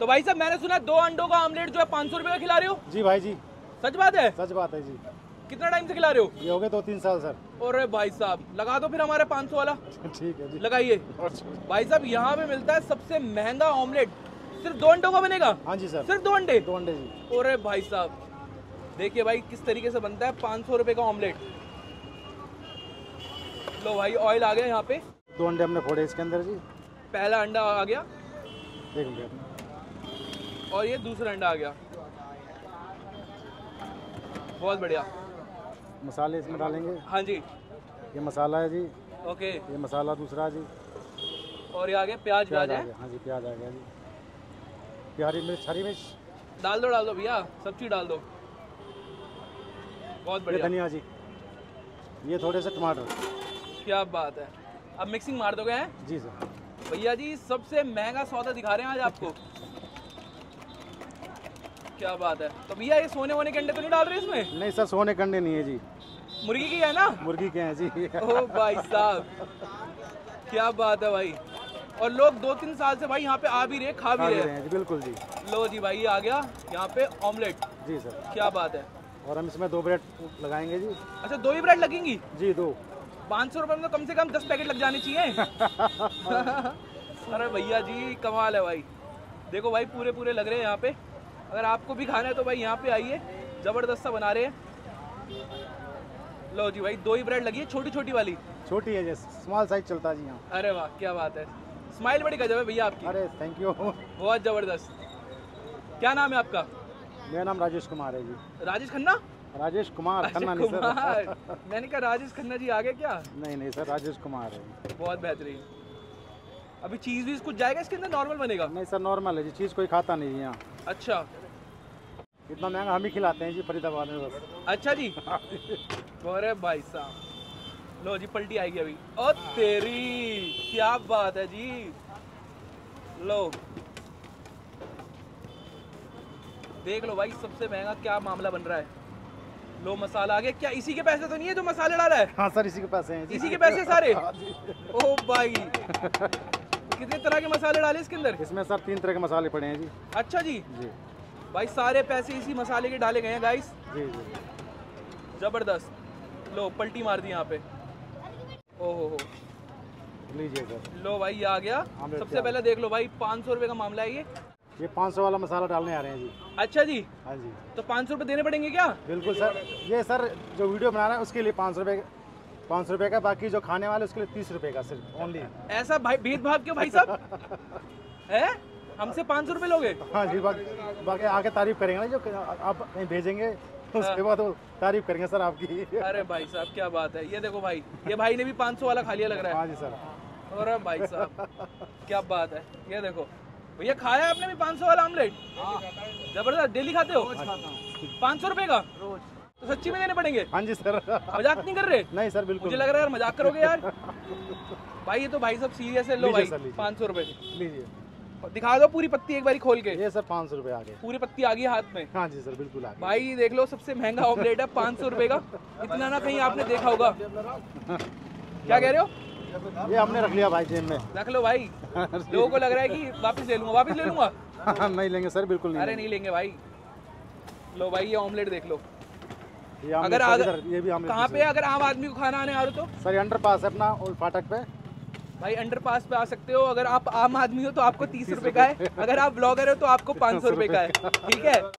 तो भाई साहब मैंने सुना दो अंडों का ऑमलेट जो है पाँच सौ रुपए का खिला रहे हो? जी भाई जी। सच बात है? सच बात है जी। कितना टाइम से खिला रहे हो? ये हो गए दो तीन साल सर। अरे भाई साहब लगा दो फिर हमारे 500 वाला। ठीक है जी। लगाइए। भाई साहब यहाँ पे मिलता है सबसे महँगा ऑमलेट सिर्फ़ दो अंडों का बनेगा? हाँ जी सर। सिर्फ़ दो अंडे? दो अंडे जी। अरे भाई साहब देखिए भाई किस तरीके से बनता है पाँच सौ रुपये का ऑमलेट लो भाई ऑयल आ गया यहाँ पे। दो अंडे हमने फोड़े इसके अंदर जी। पहला अंडा आ गया। एक मिनट और ये दूसरा अंडा आ गया। बहुत बढ़िया। मसाले इसमें डालेंगे? हाँ जी। ये मसाला है जी। ओके। ये मसाला दूसरा जी। और ये आ गया प्याज प्याज आ है गया। हाँ जी प्याज आ गया जी। हरी मिर्च हरी मिर्च? डाल दो डाल दो भैया। सब चीज़ डाल दो। बहुत बढ़िया। धनिया जी। ये थोड़े से टमाटर। क्या बात है। अब मिक्सिंग मार दोगे हैं? जी सर। भैया जी सबसे महँगा सौदा दिखा रहे हैं आज आपको। क्या बात है? तो भैया ये सोने वोने के अंडे तो नहीं डाल रहे इसमें? नहीं सर सोने कंडे नहीं है जी। मुर्गी की है ना? मुर्गी के हैं जी। ओ भाई साहब क्या बात है भाई। और लोग दो तीन साल से भाई यहाँ पे आ भी रहे खा भी रहे रहे हैं जी बिल्कुल जी। लो जी भाई आ गया यहाँ पे ऑमलेट। जी सर। क्या बात है। और हम इसमें दो ब्रेड लगाएँगे जी। अच्छा दो ही ब्रेड लगेंगी? जी दो। पाँच सौ रुपये में तो कम से कम दस पैकेट लग जाने चाहिए। अरे भैया जी कमाल है भाई। देखो भाई पूरे पूरे लग रहे हैं यहाँ पे। अगर आपको भी खाना है तो भाई यहाँ पे आइए ज़बरदस्त सा बना रहे हैं। लो जी भाई दो ही ब्रेड लगी है छोटी छोटी वाली। छोटी है जैसे स्मॉल साइज़ चलता जी यहाँ। अरे वाह क्या बात है। स्माइल बड़ी गजब है भैया आपकी। अरे थैंक यू बहुत ज़बरदस्त। क्या नाम है आपका? मेरा नाम राजेश कुमार है जी। राजेश खन्ना? राजेश कुमार खन्ना नहीं सर। मैंने कहा राजेश खन्ना जी आगे क्या? नहीं नहीं सर राजेश कुमार है बहुत बेहतरीन। अभी चीज़ वीज कुछ जाएगा इसके अंदर? नॉर्मल बनेगा? नहीं सर नॉर्मल है जी चीज़ कोई खाता नहीं है यहाँ। अच्छा। इतना महँगा हम ही खिलाते हैं जी फरीदाबाद में बस। अच्छा जी? अरे भाई साहब। लो जी पलटी आएगी अभी। ओ तेरी क्या बात है जी। लो। देख लो भाई सबसे महँगा क्या मामला बन रहा है? लो मसाला आ गया क्या इसी के पैसे तो नहीं है जो मसाले डाला है? हाँ सर इसी के पैसे हैं इसी के पैसे सारे? हाँ ओ भाई। कितने तरह के मसाले डाले इसके अंदर? इसमें सर तीन तरह के मसाले पड़े हैं जी। अच्छा जी। जी। भाई सारे पैसे इसी मसाले के डाले गए हैं गाइस जी जी। ज़बरदस्त। लो पलटी मार दी यहाँ पे। ओ हो। हो लीजिए सर। लो भाई ये आ गया। सबसे पहले देख लो भाई पाँच सौ रुपये का मामला है ये। ये 500 वाला मसाला डालने आ रहे हैं जी। अच्छा जी। हाँ जी। तो पाँच सौ रुपये देने पड़ेंगे क्या? बिल्कुल सर। ये सर जो वीडियो बना रहा है उसके लिए पाँच सौ रुपये पाँच सौ रुपये का बाकी जो खाने वाले उसके लिए तीस रुपये का सिर्फ़ ओनली ऐसा भाई भेदभाव क्यों भाई साहब है? हमसे पाँच सौ रुपये लोगे? हाँ जी बाकी बाकी आके तारीफ़ करेंगे ना जो आप कहीं भेजेंगे उसके बाद वो तारीफ़ करेंगे सर आपकी। अरे भाई साहब क्या बात है। ये देखो भाई ये भाई ने भी पाँच सौ वाला खा लिया लग रहा है। हाँ जी सर। है अरे भाई साहब क्या बात है। ये देखो भैया खाया आपने भी पाँच सौ वाला ऑमलेट ज़बरदस्त डेली खाते हो? पाँच सौ रुपये का? तो सच्ची में देने पड़ेंगे? हाँ जी सर। मज़ाक नहीं कर रहे? नहीं सर बिल्कुल मुझे लग रहा है यार मज़ाक करोगे यार। भाई ये तो भाई सब सीरियस है। लो भाई पाँच सौ रुपये लीजिए। दिखा दो पूरी पत्ती एक बारी खोल के। ये सर पाँच सौ रुपये आ गए। पूरी पत्ती आ गई हाथ में। हाँ जी सर बिल्कुल आ गए भाई देख लो सबसे महँगा ऑमलेट है पाँच सौ रुपये का। इतना ना कहीं आपने देखा होगा। क्या कह रहे हो? ये हमने रख लिया भाई जेब में। रख लो भाई। लोगों को लग रहा है कि वापस ले लूँगा। वापस ले लूँगा? नहीं लेंगे सर बिल्कुल नहीं अरे नहीं लेंगे भाई। लो भाई ये ऑमलेट देख लो। अगर अगर ये भी कहाँ पे अगर आम आदमी को खाना आने आ रहे हो तो? सर अंडर पास है अपना ओल्ड फाटक पे। भाई अंडर पास पे आ सकते हो। अगर आप आम आदमी हो तो आपको तीस रुपए का है। अगर आप ब्लॉगर हो तो आपको पाँच सौ रुपए का है। ठीक है?